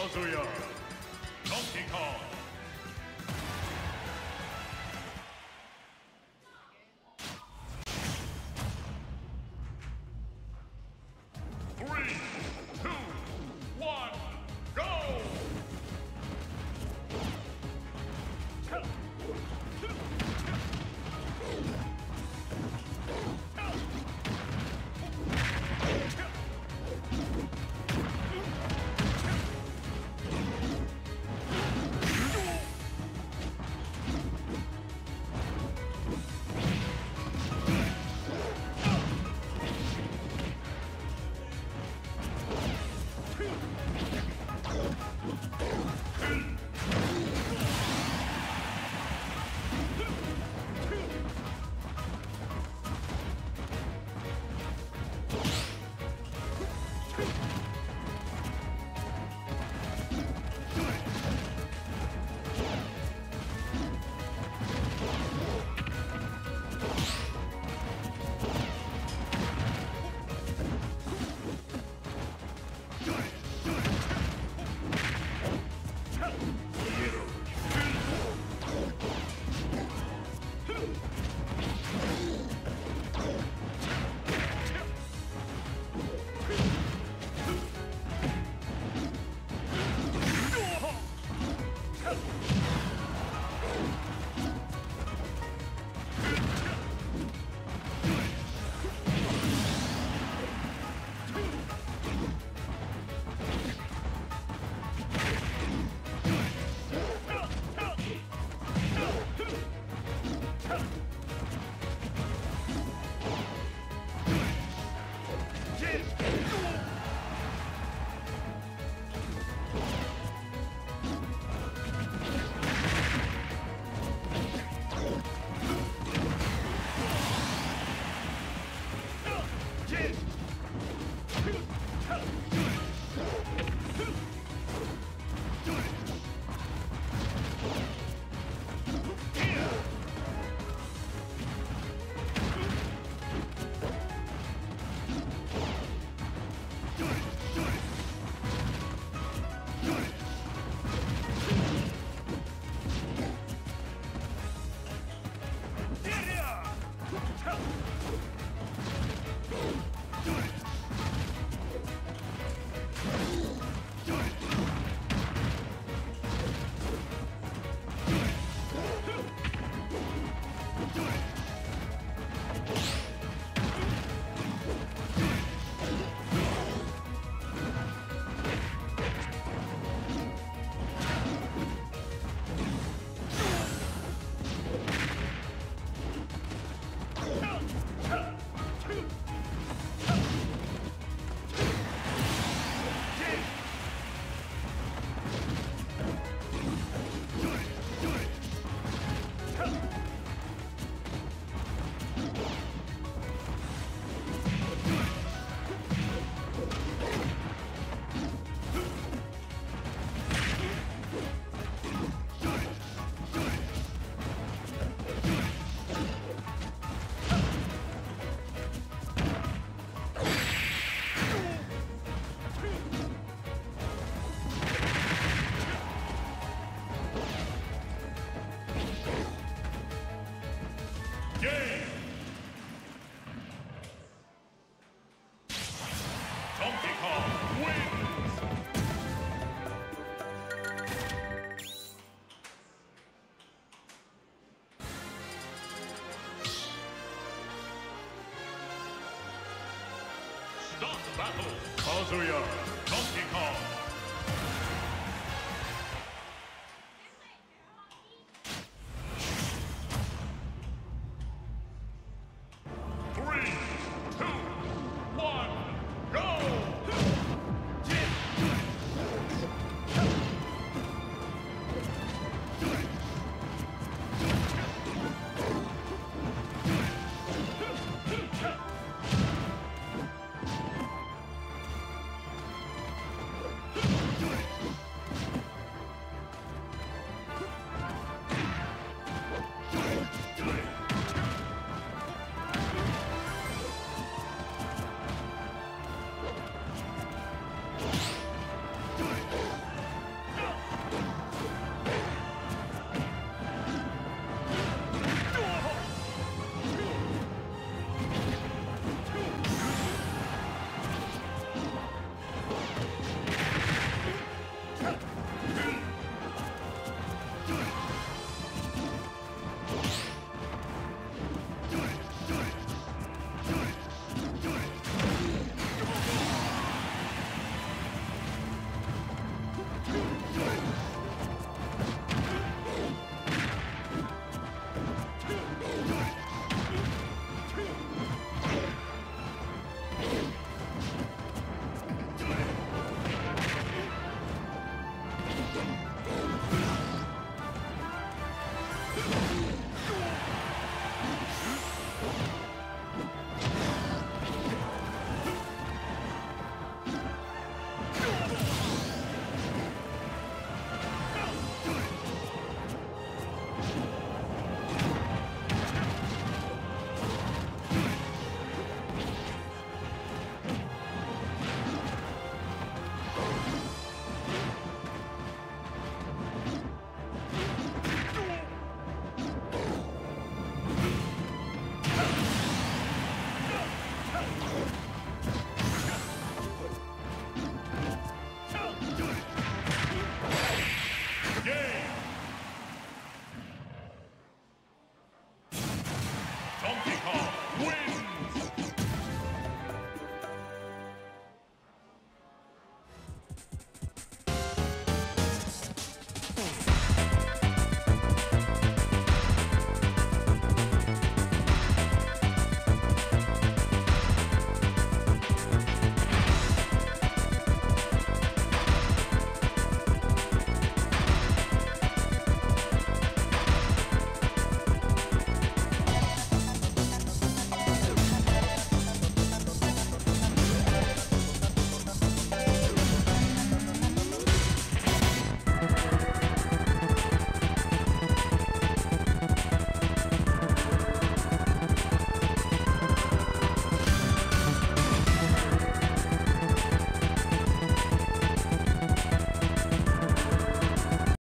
Kazuya. Donkey Kong. Game! The battle! Kazuya, Donkey Kong!